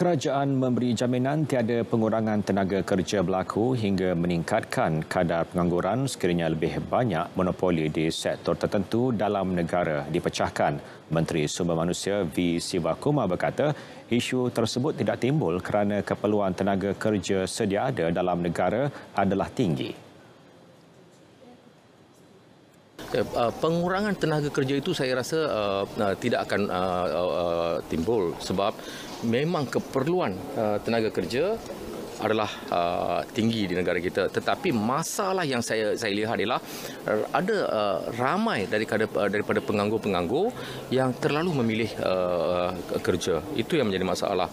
Kerajaan memberi jaminan tiada pengurangan tenaga kerja berlaku hingga meningkatkan kadar pengangguran sekiranya lebih banyak monopoli di sektor tertentu dalam negara dipecahkan. Menteri Sumber Manusia V. Sivakumar berkata, isu tersebut tidak timbul kerana keperluan tenaga kerja sedia ada dalam negara adalah tinggi. Uh, pengurangan tenaga kerja itu saya rasa uh, uh, tidak akan uh, uh, timbul sebab memang keperluan uh, tenaga kerja adalah uh, tinggi di negara kita. Tetapi masalah yang saya saya lihat adalah uh, ada uh, ramai daripada uh, daripada penganggur-penganggur yang terlalu memilih uh, kerja. Itu yang menjadi masalah